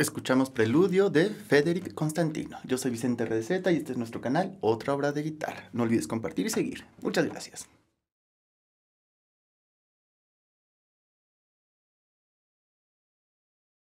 Escuchamos Preludio de Federic Constantino. Yo soy Vicente Redeceta y este es nuestro canal Otra Obra de Guitarra. No olvides compartir y seguir. Muchas gracias.